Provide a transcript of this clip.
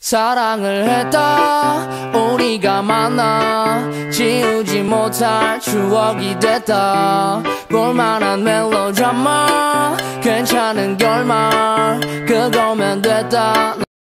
사랑을 했다. 우리가 만나 지우지 못할 추억이 됐다. 볼만한 멜로드라마 괜찮은 결말 그거면 됐다.